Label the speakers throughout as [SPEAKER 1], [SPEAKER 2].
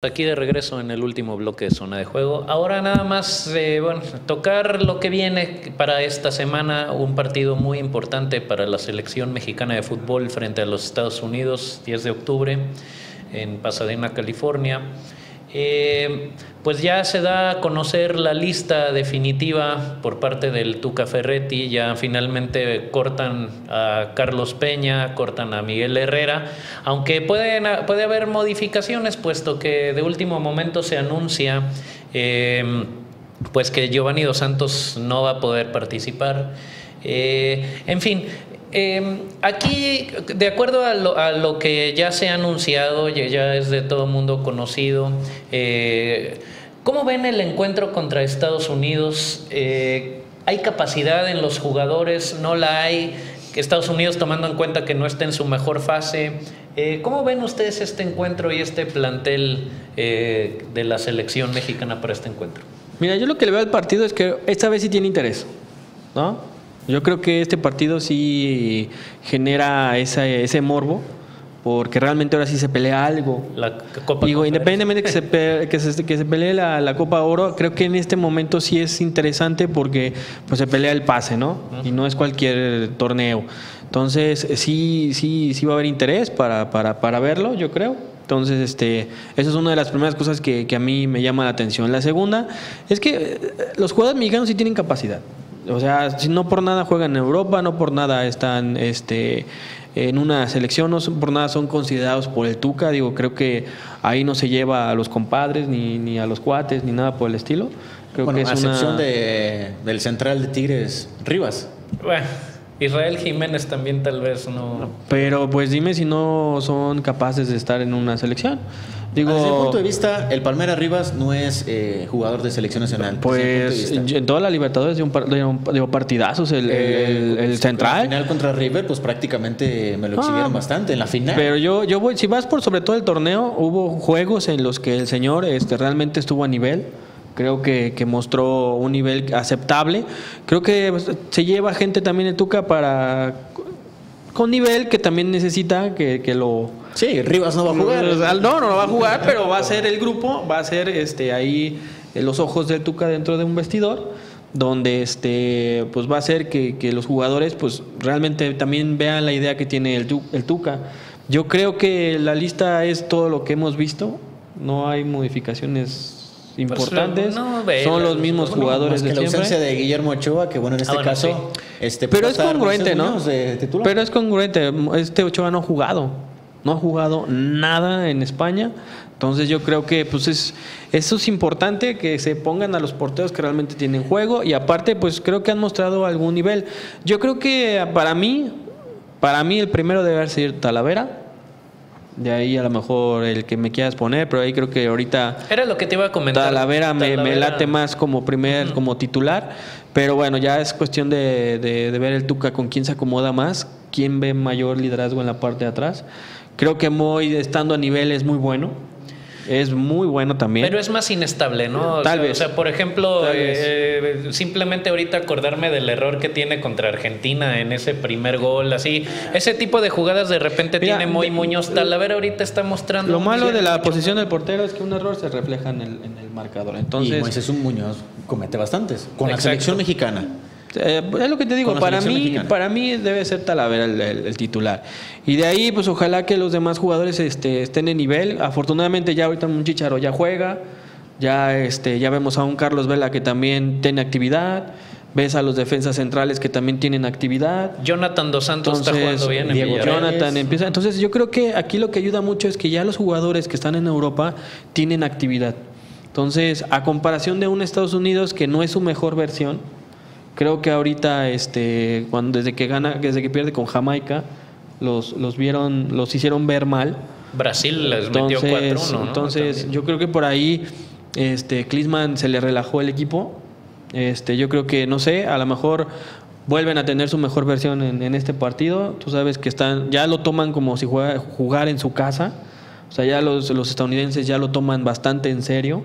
[SPEAKER 1] Aquí de regreso en el último bloque de zona de juego. Ahora nada más, eh, bueno, tocar lo que viene para esta semana, un partido muy importante para la selección mexicana de fútbol frente a los Estados Unidos, 10 de octubre, en Pasadena, California. Eh, pues ya se da a conocer la lista definitiva por parte del Tuca Ferretti, ya finalmente cortan a Carlos Peña, cortan a Miguel Herrera, aunque pueden, puede haber modificaciones, puesto que de último momento se anuncia eh, pues que Giovanni Dos Santos no va a poder participar. Eh, en fin, eh, aquí, de acuerdo a lo, que ya se ha anunciado, ya es de todo mundo conocido, eh, ¿cómo ven el encuentro contra Estados Unidos? Eh, ¿Hay capacidad en los jugadores? ¿No la hay? Estados Unidos tomando en cuenta que no está en su mejor fase. Eh, ¿Cómo ven ustedes este encuentro y este plantel de la selección mexicana para este encuentro?
[SPEAKER 2] Mira, yo lo que le veo al partido es que esta vez sí tiene interés, ¿no? Yo creo que este partido sí genera ese morbo, porque realmente ahora sí se pelea algo. La Copa Digo, independientemente que se, que se, que se pelee la, la, Copa Oro, creo que en este momento sí es interesante porque pues se pelea el pase, ¿no? Y no es cualquier torneo. Entonces, sí, sí, sí va a haber interés para, para, para verlo, yo creo. Entonces, este, esa es una de las primeras cosas que, que, a mí me llama la atención. La segunda es que eh, los jugadores mexicanos sí tienen capacidad. O sea, si no por nada juegan en Europa, no por nada están este, en una selección, no por nada son considerados por el Tuca. Digo, creo que ahí no se lleva a los compadres, ni, ni a los cuates, ni nada por el estilo. Creo
[SPEAKER 3] bueno, que es a excepción de, del central de Tigres, Rivas.
[SPEAKER 1] Bueno. Israel Jiménez también tal vez no.
[SPEAKER 2] Pero pues dime si no son capaces de estar en una selección.
[SPEAKER 3] Digo, Desde el punto de vista, el Palmera Rivas no es eh, jugador de selección nacional.
[SPEAKER 2] Pues en toda la Libertadores dio, un, partidazos el, el, el central.
[SPEAKER 3] En la final contra River, pues prácticamente me lo exhibieron ah, bastante en la final.
[SPEAKER 2] Pero yo, yo voy, si vas por sobre todo el torneo, hubo juegos en los que el señor este, realmente estuvo a nivel creo que, que, mostró un nivel aceptable. Creo que se lleva gente también de Tuca para con nivel que también necesita que, que lo
[SPEAKER 3] Sí, Rivas no va a jugar.
[SPEAKER 2] No, no, va a jugar, pero va a ser el grupo, va a ser este ahí eh, los ojos de Tuca dentro de un vestidor donde este pues va a ser que, que, los jugadores pues realmente también vean la idea que tiene el, el Tuca. Yo creo que la lista es todo lo que hemos visto, no hay modificaciones importantes. son los mismos jugadores
[SPEAKER 3] de
[SPEAKER 2] la
[SPEAKER 3] ausencia de Guillermo Ochoa, que bueno, en este ah, caso. Este,
[SPEAKER 2] pero es congruente, ¿no? Pero es congruente. Este Ochoa no ha jugado. No ha jugado nada en España. Entonces yo creo que pues es, eso es importante que se pongan a los porteros que realmente tienen juego y aparte pues creo que han mostrado algún nivel. Yo creo que para mí, para mí el primero debe ser Talavera de ahí a lo mejor el que me quieras poner, pero ahí creo que ahorita.
[SPEAKER 1] Era lo que te iba a comentar.
[SPEAKER 2] Talavera, me, me late más como primer, como titular. Pero bueno, ya es cuestión de, de, ver el Tuca con quién se acomoda más, quién ve mayor liderazgo en la parte de atrás. Creo que Moy, estando a nivel, es muy bueno es muy bueno también.
[SPEAKER 1] Pero es más inestable, ¿no? Tal vez. O sea, por ejemplo, eh, simplemente ahorita acordarme del error que tiene contra Argentina en ese primer gol, así. Ese tipo de jugadas de repente tiene muy Muñoz Talavera ahorita está mostrando.
[SPEAKER 2] Lo malo de la posición del portero es que un error se refleja en el, en el marcador. Entonces, y
[SPEAKER 3] Moisés Muñoz comete bastantes. Con la selección mexicana.
[SPEAKER 2] Eh, es lo que te digo, para mí, para mí debe ser Talavera el, titular. Y de ahí, pues ojalá que los demás jugadores este, estén en nivel. Afortunadamente ya ahorita un Chicharo ya juega, ya, este, ya vemos a un Carlos Vela que también tiene actividad. Ves a los defensas centrales que también tienen actividad.
[SPEAKER 1] Jonathan Dos Santos está jugando bien.
[SPEAKER 2] Diego Jonathan empieza. Entonces yo creo que aquí lo que ayuda mucho es que ya los jugadores que están en Europa tienen actividad. Entonces, a comparación de un Estados Unidos que no es su mejor versión, Creo que ahorita, este, cuando desde que gana, desde que pierde con Jamaica, los, los vieron, los hicieron ver mal.
[SPEAKER 1] Brasil les metió 4-1.
[SPEAKER 2] Entonces, yo creo que por ahí, este, Klinsmann se le relajó el equipo. Este, yo creo que, no sé, a lo mejor vuelven a tener su mejor versión en, este partido. Tú sabes que están, ya lo toman como si juega, jugar en su casa. O sea, ya los, los estadounidenses ya lo toman bastante en serio.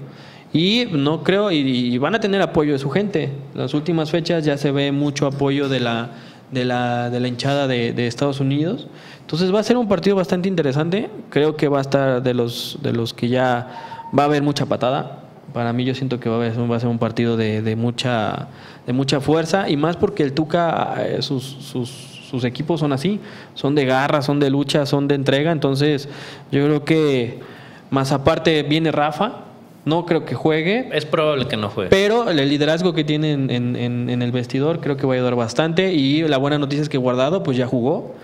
[SPEAKER 2] Y no creo, y, van a tener apoyo de su gente. Las últimas fechas ya se ve mucho apoyo de la, de la, de la hinchada de, Estados Unidos. Entonces va a ser un partido bastante interesante. Creo que va a estar de los, de los que ya va a haber mucha patada. Para mí yo siento que va a, ser, va a ser un partido de, de, mucha, de mucha fuerza y más porque el Tuca, eh, sus, sus, sus, equipos son así, son de garra, son de lucha, son de entrega. Entonces yo creo que más aparte viene Rafa, no creo que juegue.
[SPEAKER 1] Es probable que no juegue.
[SPEAKER 2] Pero el liderazgo que tiene en, en, en el vestidor creo que va a ayudar bastante y la buena noticia es que Guardado pues ya jugó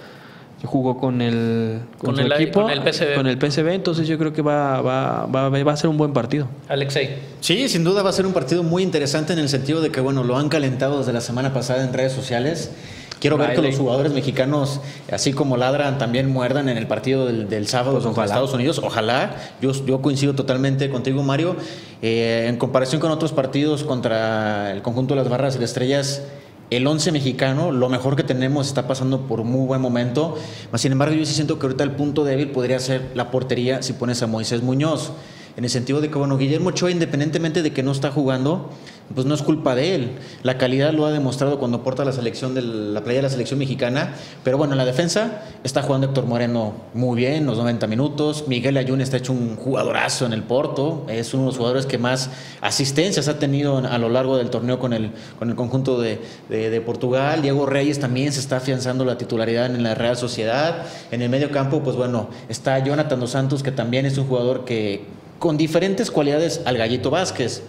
[SPEAKER 2] jugó con el, con,
[SPEAKER 1] con el
[SPEAKER 2] equipo,
[SPEAKER 1] con el PSV.
[SPEAKER 2] con el entonces yo creo que va, va, va, va, a ser un buen partido.
[SPEAKER 1] Alexei.
[SPEAKER 3] Sí, sin duda va a ser un partido muy interesante en el sentido de que, bueno, lo han calentado desde la semana pasada en redes sociales. Quiero ver que los jugadores mexicanos, así como ladran, también muerdan en el partido del, del sábado pues contra Estados Unidos. Ojalá. Yo, yo coincido totalmente contigo, Mario. Eh, en comparación con otros partidos contra el conjunto de las barras y las estrellas, el 11 mexicano, lo mejor que tenemos, está pasando por muy buen momento. Sin embargo, yo sí siento que ahorita el punto débil podría ser la portería si pones a Moisés Muñoz. En el sentido de que, bueno, Guillermo Ochoa, independientemente de que no está jugando, pues no es culpa de él. La calidad lo ha demostrado cuando porta la selección de la playa de la selección mexicana. Pero bueno, en la defensa está jugando Héctor Moreno muy bien, los 90 minutos. Miguel Ayun está hecho un jugadorazo en el Porto. Es uno de los jugadores que más asistencias ha tenido a lo largo del torneo con el, con el conjunto de, de, de Portugal. Diego Reyes también se está afianzando la titularidad en la Real Sociedad. En el medio campo, pues bueno, está Jonathan Dos Santos, que también es un jugador que con diferentes cualidades al Gallito Vázquez.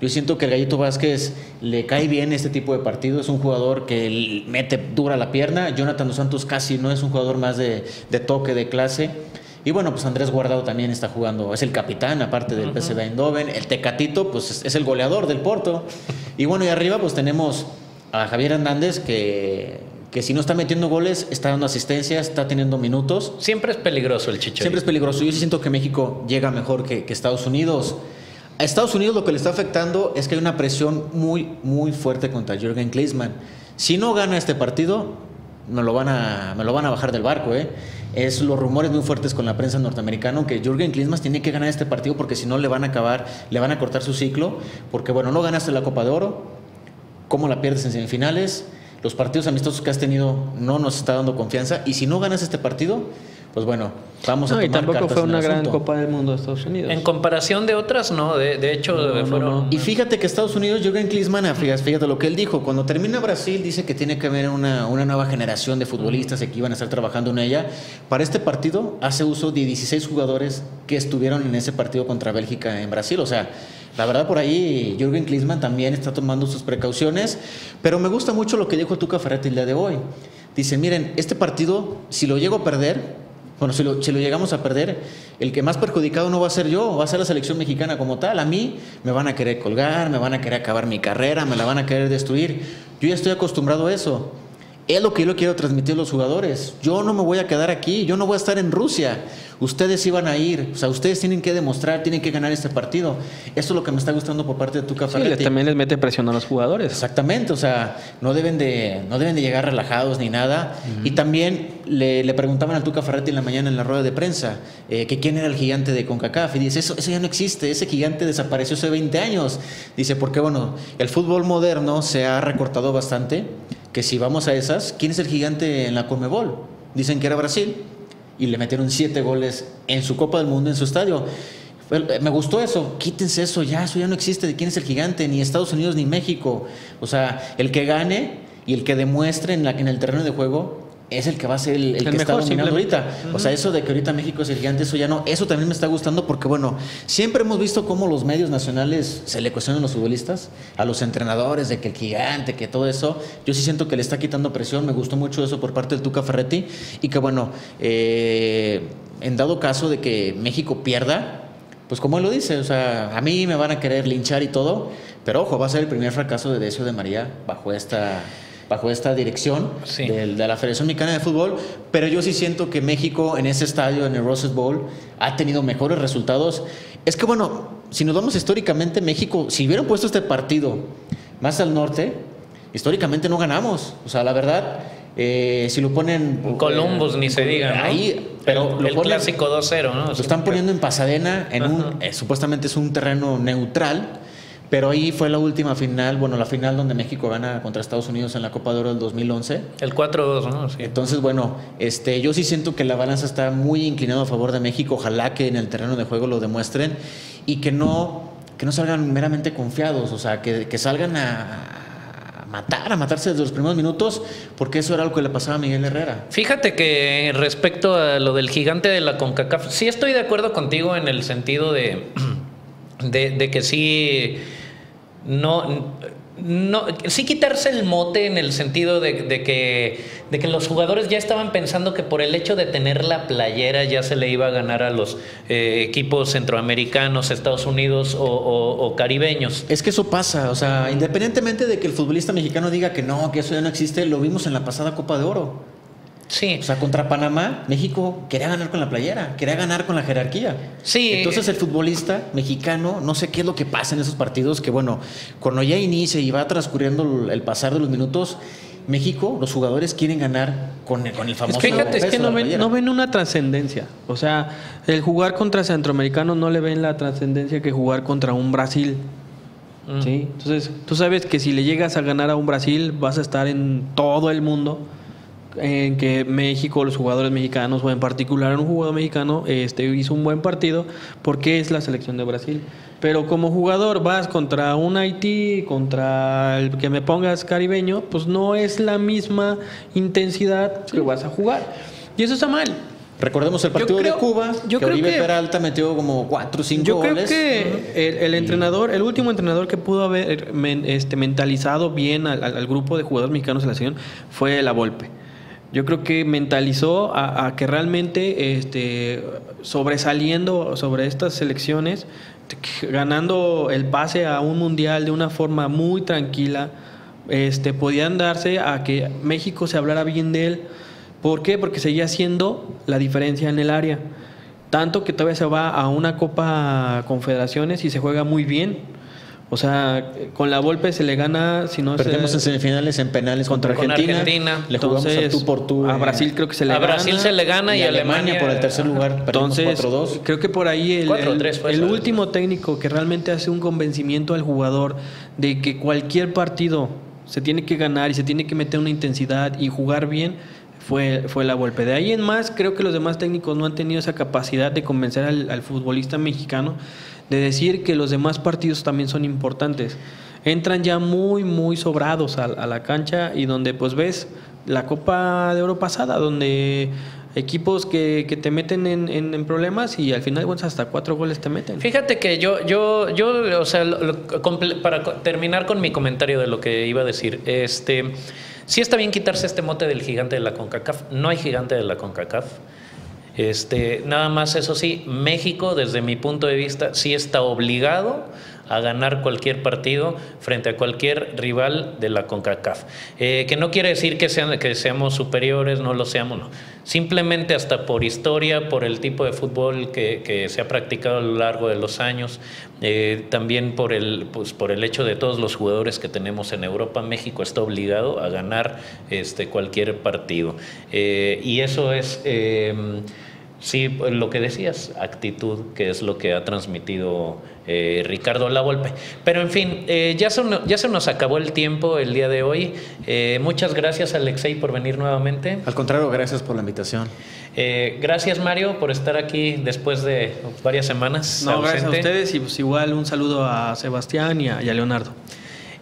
[SPEAKER 3] Yo siento que el Gallito Vázquez le cae bien este tipo de partido. Es un jugador que mete dura la pierna. Jonathan Dos Santos casi no es un jugador más de, de toque, de clase. Y bueno, pues Andrés Guardado también está jugando, es el capitán, aparte del uh -huh. PSV Eindhoven. El Tecatito, pues es el goleador del Porto. Y bueno, y arriba pues tenemos a Javier Hernández, que, que si no está metiendo goles, está dando asistencias, está teniendo minutos.
[SPEAKER 1] Siempre es peligroso el Chicho.
[SPEAKER 3] Siempre es peligroso. Yo sí siento que México llega mejor que, que Estados Unidos. A Estados Unidos lo que le está afectando es que hay una presión muy, muy fuerte contra Jürgen Klinsmann. Si no gana este partido, me lo van a, me lo van a bajar del barco. ¿eh? Es los rumores muy fuertes con la prensa norteamericana que Jürgen Klinsmann tiene que ganar este partido porque si no le van a acabar, le van a cortar su ciclo. Porque bueno, no ganaste la Copa de Oro, ¿cómo la pierdes en semifinales? Los partidos amistosos que has tenido no nos está dando confianza. Y si no ganas este partido, pues bueno, vamos a
[SPEAKER 2] no,
[SPEAKER 3] tomar
[SPEAKER 2] y tampoco fue una gran
[SPEAKER 3] asunto.
[SPEAKER 2] Copa del Mundo de Estados Unidos.
[SPEAKER 1] En comparación de otras, no. De, de hecho,
[SPEAKER 2] No,
[SPEAKER 1] fueron.
[SPEAKER 2] no, no.
[SPEAKER 3] Y fíjate que Estados Unidos, Jürgen Klinsmann, fíjate, fíjate lo que él dijo. Cuando termina Brasil, dice que tiene que haber una, una nueva generación de futbolistas y que iban a estar trabajando en ella. Para este partido, hace uso de 16 jugadores que estuvieron en ese partido contra Bélgica en Brasil. O sea, la verdad, por ahí Jürgen Klinsmann también está tomando sus precauciones. Pero me gusta mucho lo que dijo Tuca Ferretti el día de hoy. Dice: Miren, este partido, si lo llego a perder, bueno, si lo, si lo, llegamos a perder, el que más perjudicado no va a ser yo, va a ser la selección mexicana como tal. A mí me van a querer colgar, me van a querer acabar mi carrera, me la van a querer destruir. Yo ya estoy acostumbrado a eso. Es lo que yo le quiero transmitir a los jugadores. Yo no me voy a quedar aquí, yo no voy a estar en Rusia. Ustedes iban a ir, o sea, ustedes tienen que demostrar, tienen que ganar este partido. Eso es lo que me está gustando por parte de Tuca
[SPEAKER 2] Sí,
[SPEAKER 3] Ferretti.
[SPEAKER 2] le- también les mete presión a los jugadores.
[SPEAKER 3] Exactamente, o sea, no deben de, no deben de llegar relajados ni nada. Y también le, le preguntaban al Tuca Ferretti en la mañana en la rueda de prensa eh, que quién era el gigante de CONCACAF. Y dice, eso, eso ya no existe, ese gigante desapareció hace 20 años. Dice, porque bueno, el fútbol moderno se ha recortado bastante, que si vamos a esas, ¿quién es el gigante en la Conmebol? Dicen que era Brasil y le metieron siete goles en su Copa del Mundo, en su estadio. Well, Me gustó eso, quítense eso ya, eso ya no existe de quién es el gigante, ni Estados Unidos ni México. O sea, el que gane y el que demuestre en, la, en el terreno de juego es el que va a ser el, el
[SPEAKER 2] El
[SPEAKER 3] que está dominando ahorita. O sea, eso de que ahorita México es el gigante, eso ya no, eso también me está gustando porque, bueno, siempre hemos visto cómo los medios nacionales se le cuestionan a los futbolistas, a los entrenadores, de que el gigante, que todo eso. Yo sí siento que le está quitando presión, me gustó mucho eso por parte del Tuca Ferretti y que, bueno, eh, en dado caso de que México pierda, pues como él lo dice, o sea, a mí me van a querer linchar y todo, pero ojo, va a ser el primer fracaso de Decio de María bajo esta bajo esta dirección
[SPEAKER 1] Sí.
[SPEAKER 3] del- de la Federación Mexicana de Fútbol, pero yo sí siento que México en ese estadio, en el Rose Bowl, ha tenido mejores resultados. Es que bueno, si nos vamos históricamente, México, si hubieran puesto este partido más al norte, históricamente no ganamos. O sea, la verdad, eh, si lo ponen...
[SPEAKER 1] En Columbus, ni se diga, ¿no?
[SPEAKER 3] Ahí, pero
[SPEAKER 1] el,
[SPEAKER 3] lo ponen-
[SPEAKER 1] clásico 2-0, ¿no?
[SPEAKER 3] lo están poniendo en Pasadena, en un, eh, supuestamente es un terreno neutral, Pero ahí fue la última final, bueno, la final donde México gana contra Estados Unidos en la Copa de Oro del 2011.
[SPEAKER 1] El 4-2, ¿no?
[SPEAKER 3] Sí. Entonces, bueno, este, yo sí siento que la balanza está muy inclinada a favor de México. Ojalá que en el terreno de juego lo demuestren y que no, que no salgan meramente confiados, o sea, que, que salgan a, matar, a matarse desde los primeros minutos, porque eso era algo que le pasaba a Miguel Herrera.
[SPEAKER 1] Fíjate que respecto a lo del gigante de la CONCACAF, sí estoy de acuerdo contigo en el sentido de, de, de que sí no, no, sí quitarse el mote en el sentido de, que, de que los jugadores ya estaban pensando que por el hecho de tener la playera ya se le iba a ganar a los eh, equipos centroamericanos, Estados Unidos o, caribeños.
[SPEAKER 3] Es que eso pasa, o sea, independientemente de que el futbolista mexicano diga que no, que eso ya no existe, lo vimos en la pasada Copa de Oro.
[SPEAKER 1] Sí.
[SPEAKER 3] O sea, contra Panamá, México quería ganar con la playera, quería ganar con la jerarquía.
[SPEAKER 1] Sí.
[SPEAKER 3] Entonces el futbolista mexicano, no sé qué es lo que pasa en esos partidos, que bueno, cuando ya inicia y va transcurriendo el pasar de los minutos, México, los jugadores quieren ganar con el, con el famoso.
[SPEAKER 2] Es que, fíjate, es que no ven, no ven, una trascendencia. O sea, el jugar contra centroamericanos no le ven la trascendencia que jugar contra un Brasil. Mm. ¿sí? Entonces, tú sabes que si le llegas a ganar a un Brasil, vas a estar en todo el mundo en que México, los jugadores mexicanos, o en particular un jugador mexicano, este, hizo un buen partido porque es la selección de Brasil. Pero como jugador vas contra un Haití, contra el que me pongas caribeño, pues no es la misma intensidad que vas a jugar. Y eso está mal.
[SPEAKER 3] Recordemos el partido de Cuba, yo que creo Oribe Peralta metió como 4 o 5 goles.
[SPEAKER 2] Yo creo que el, entrenador, el último entrenador que pudo haber este, mentalizado bien al, al, grupo de jugadores mexicanos en la selección fue la Volpe. Yo creo que mentalizó a, que realmente este, sobresaliendo sobre estas selecciones, ganando el pase a un mundial de una forma muy tranquila, este, podían darse a que México se hablara bien de él. ¿Por qué? Porque seguía siendo la diferencia en el área. Tanto que todavía se va a una Copa Confederaciones y se juega muy bien. O sea, con la Volpe se le gana, si no
[SPEAKER 3] Perdemos en semifinales en penales contra, Argentina. Le jugamos a tú por tú.
[SPEAKER 2] A Brasil creo que se le gana.
[SPEAKER 1] A Brasil se le gana y, a Alemania,
[SPEAKER 3] por el tercer lugar.
[SPEAKER 2] Entonces, 4-2. Creo que por ahí el, el, último técnico que realmente hace un convencimiento al jugador de que cualquier partido se tiene que ganar y se tiene que meter una intensidad y jugar bien fue, fue la Volpe. De ahí en más, creo que los demás técnicos no han tenido esa capacidad de convencer al, al futbolista mexicano de decir que los demás partidos también son importantes. Entran ya muy, muy sobrados a, la cancha y donde pues ves la Copa de Oro pasada, donde equipos que, que te meten en, en, problemas y al final bueno, hasta cuatro goles te meten.
[SPEAKER 1] Fíjate que yo, yo, yo, o sea, para terminar con mi comentario de lo que iba a decir, este, sí está bien quitarse este mote del gigante de la CONCACAF. No hay gigante de la CONCACAF. Este, nada más, eso sí, México, desde mi punto de vista, sí está obligado a ganar cualquier partido frente a cualquier rival de la CONCACAF. Eh, que no quiere decir que, seamos superiores, no lo seamos, no. Simplemente hasta por historia, por el tipo de fútbol que, se ha practicado a lo largo de los años, eh, también por el, pues, por el hecho de todos los jugadores que tenemos en Europa, México está obligado a ganar este, cualquier partido. Eh, y eso es... Sí, lo que decías, actitud, que es lo que ha transmitido eh, Ricardo Lavolpe. Pero en fin, eh, ya, se, ya se nos acabó el tiempo el día de hoy. Eh, muchas gracias, Alexei, por venir nuevamente.
[SPEAKER 3] Al contrario, gracias por la invitación.
[SPEAKER 1] gracias, Mario, por estar aquí después de varias semanas.
[SPEAKER 2] No, gracias a ustedes y pues igual un saludo a Sebastián y a Leonardo.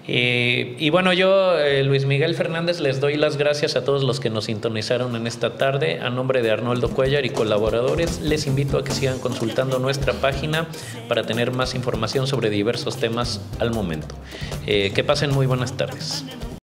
[SPEAKER 1] Y, bueno, yo, eh, Luis Miguel Fernández, les doy las gracias a todos los que nos sintonizaron en esta tarde. A nombre de Arnoldo Cuellar y colaboradores, les invito a que sigan consultando nuestra página para tener más información sobre diversos temas al momento. Eh, que pasen muy buenas tardes.